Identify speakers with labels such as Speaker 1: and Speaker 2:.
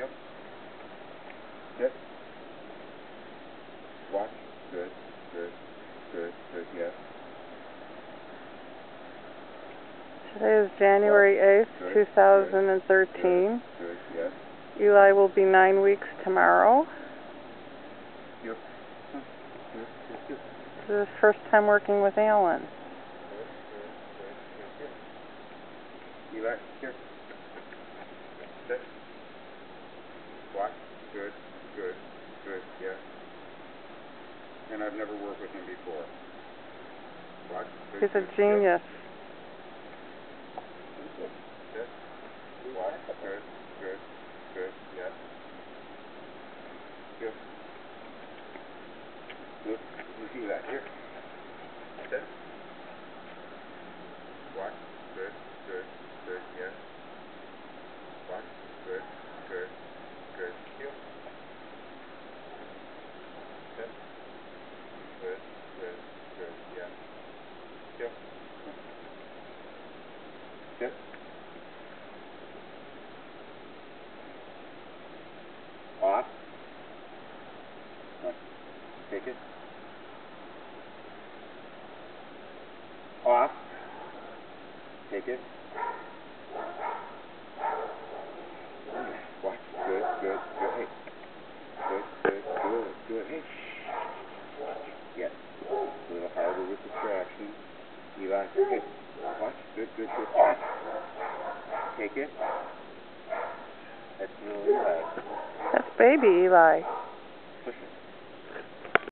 Speaker 1: Yep. Yep. Watch. Good. Good. Good. Good. Yes. Today is January 8th, 2013.
Speaker 2: Good. Good. Yes.
Speaker 1: Ely will be nine weeks tomorrow.
Speaker 2: Yep. Good. Good.
Speaker 1: This is his first time working with Allan.
Speaker 2: Ely, here. Sit. Good, yes. And I've never worked with him before. Good,
Speaker 1: He's a
Speaker 2: good,
Speaker 1: genius.
Speaker 2: Sit. Watch. Good, good, good, yes. Good. Look, you see that here. Sit. Watch. Good, good, good, yes. Watch. Good, good, good. Heel. Sit. Good, good, good, yes. Heel. Sit. Off. Take it. Off. Take it. Watch. Good, good, good. Hey. Good, good, good, good. Hey. Yes. A little harder with the traction. Ely. Hey. Watch. Good, good, good. Watch. Take it. That's.
Speaker 1: That's baby Ely.